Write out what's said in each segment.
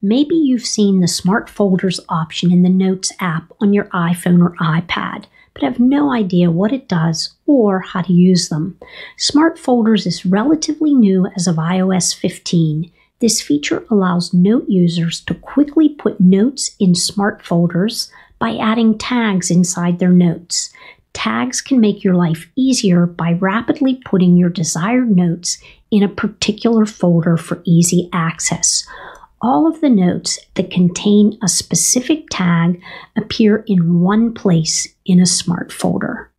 Maybe you've seen the Smart Folders option in the Notes app on your iPhone or iPad, but have no idea what it does or how to use them. Smart Folders is relatively new as of iOS 15. This feature allows Note users to quickly put notes in Smart Folders by adding tags inside their notes. Tags can make your life easier by rapidly putting your desired notes in a particular folder for easy access. All of the notes that contain a specific tag appear in one place in a smart folder.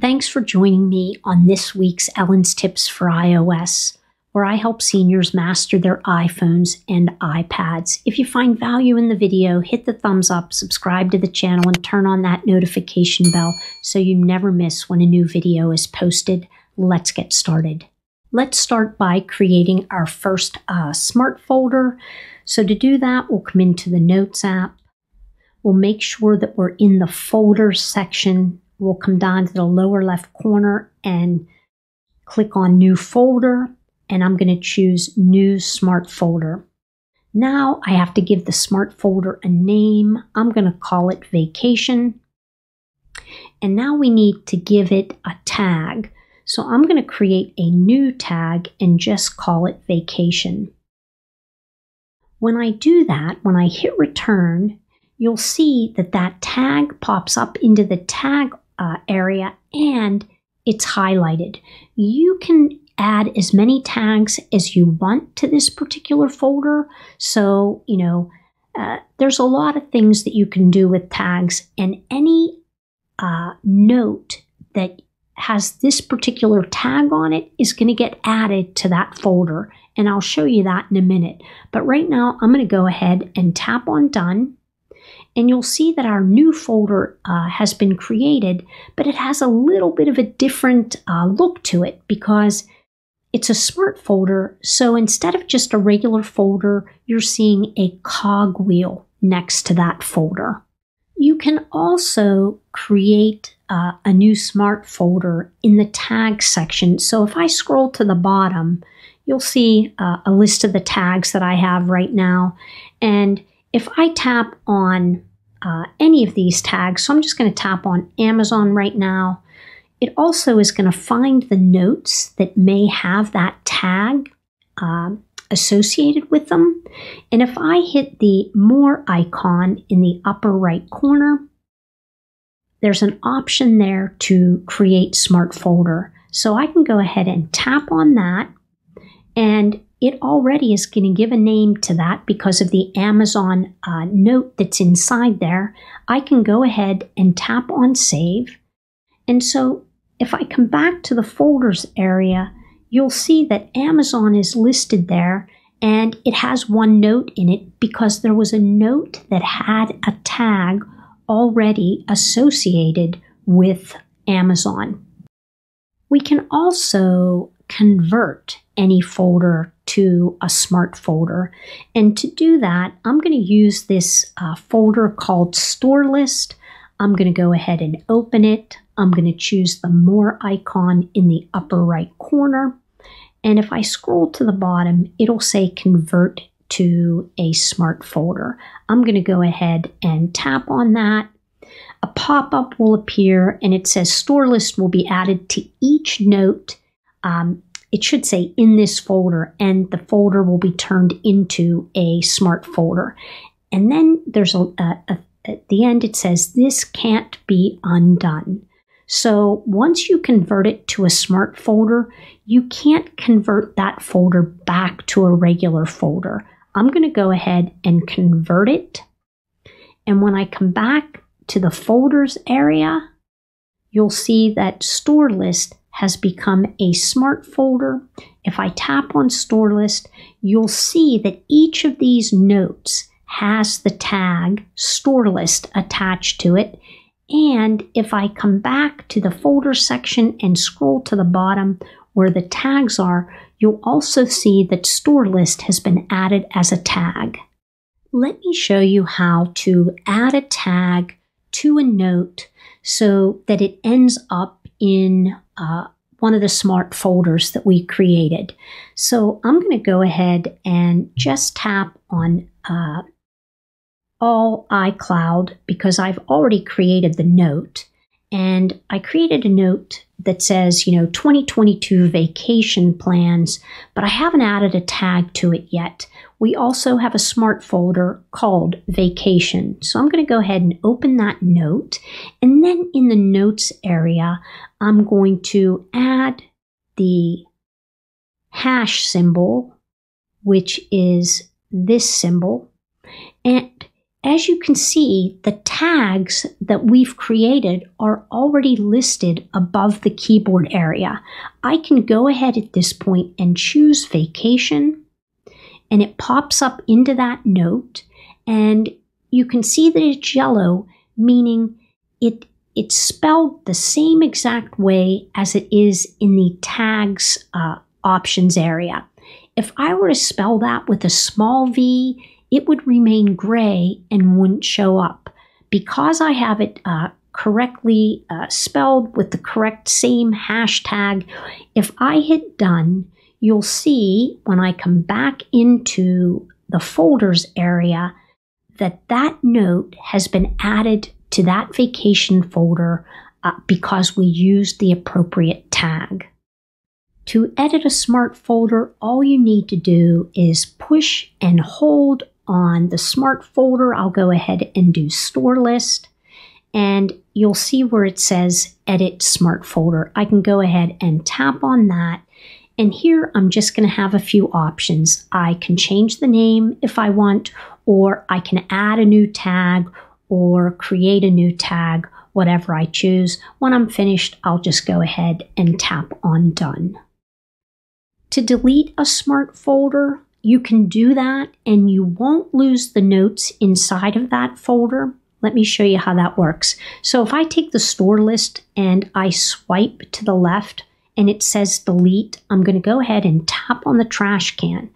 Thanks for joining me on this week's Ellen's Tips for iOS where I help seniors master their iPhones and iPads. If you find value in the video, hit the thumbs up, subscribe to the channel, and turn on that notification bell so you never miss when a new video is posted. Let's get started. Let's start by creating our first uh, smart folder. So to do that, we'll come into the Notes app. We'll make sure that we're in the Folders section. We'll come down to the lower left corner and click on New Folder and I'm going to choose New Smart Folder. Now I have to give the smart folder a name. I'm going to call it Vacation. And now we need to give it a tag. So I'm going to create a new tag and just call it Vacation. When I do that, when I hit return, you'll see that that tag pops up into the tag uh, area and it's highlighted. You can add as many tags as you want to this particular folder. So, you know, uh, there's a lot of things that you can do with tags, and any uh, note that has this particular tag on it is going to get added to that folder. And I'll show you that in a minute. But right now, I'm going to go ahead and tap on Done and you'll see that our new folder uh, has been created, but it has a little bit of a different uh, look to it because it's a smart folder, so instead of just a regular folder, you're seeing a cog wheel next to that folder. You can also create uh, a new smart folder in the tag section. So if I scroll to the bottom, you'll see uh, a list of the tags that I have right now. And if I tap on uh, any of these tags, so I'm just going to tap on Amazon right now, it also is going to find the notes that may have that tag uh, associated with them. And if I hit the More icon in the upper right corner, there's an option there to create Smart Folder. So I can go ahead and tap on that, and it already is going to give a name to that because of the Amazon uh, note that's inside there. I can go ahead and tap on Save. And so if I come back to the folders area, you'll see that Amazon is listed there and it has one note in it because there was a note that had a tag already associated with Amazon. We can also convert any folder to a smart folder. And to do that, I'm going to use this uh, folder called Store List. I'm going to go ahead and open it. I'm going to choose the More icon in the upper right corner. And if I scroll to the bottom, it'll say Convert to a smart folder. I'm going to go ahead and tap on that. A pop up will appear and it says Store List will be added to each note. Um, it should say in this folder, and the folder will be turned into a smart folder. And then there's a, a, a at the end it says this can't be undone. So once you convert it to a smart folder, you can't convert that folder back to a regular folder. I'm going to go ahead and convert it. And when I come back to the folders area, you'll see that store list has become a smart folder. If I tap on store list, you'll see that each of these notes has the tag store list attached to it. And if I come back to the folder section and scroll to the bottom where the tags are, you'll also see that store list has been added as a tag. Let me show you how to add a tag to a note so that it ends up in uh, one of the smart folders that we created. So I'm going to go ahead and just tap on uh, all iCloud because I've already created the note. And I created a note that says, you know, 2022 vacation plans, but I haven't added a tag to it yet. We also have a smart folder called vacation. So I'm going to go ahead and open that note. And then in the notes area, I'm going to add the hash symbol, which is this symbol. And as you can see, the tags that we've created are already listed above the keyboard area. I can go ahead at this point and choose vacation and it pops up into that note and you can see that it's yellow, meaning it it's spelled the same exact way as it is in the tags uh, options area. If I were to spell that with a small v, it would remain gray and wouldn't show up. Because I have it uh, correctly uh, spelled with the correct same hashtag, if I hit done, you'll see when I come back into the folders area that that note has been added to that vacation folder uh, because we used the appropriate tag. To edit a smart folder, all you need to do is push and hold on the smart folder, I'll go ahead and do store list and you'll see where it says edit smart folder. I can go ahead and tap on that. And here I'm just going to have a few options. I can change the name if I want, or I can add a new tag or create a new tag, whatever I choose. When I'm finished, I'll just go ahead and tap on done. To delete a smart folder, you can do that and you won't lose the notes inside of that folder. Let me show you how that works. So if I take the store list and I swipe to the left and it says delete, I'm going to go ahead and tap on the trash can.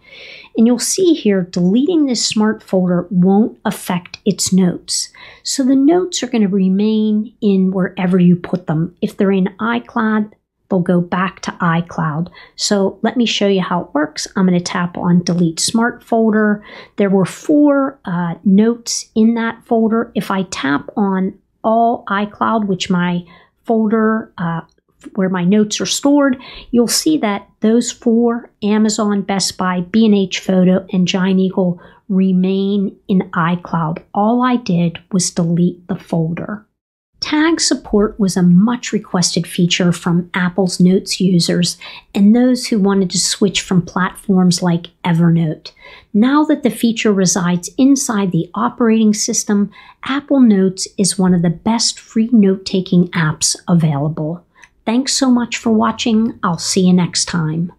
And you'll see here, deleting this smart folder won't affect its notes. So the notes are going to remain in wherever you put them. If they're in iCloud, they'll go back to iCloud. So let me show you how it works. I'm going to tap on delete smart folder. There were four uh, notes in that folder. If I tap on all iCloud, which my folder uh, where my notes are stored, you'll see that those four Amazon, Best Buy, B&H Photo, and Giant Eagle remain in iCloud. All I did was delete the folder. Tag support was a much requested feature from Apple's Notes users and those who wanted to switch from platforms like Evernote. Now that the feature resides inside the operating system, Apple Notes is one of the best free note taking apps available. Thanks so much for watching. I'll see you next time.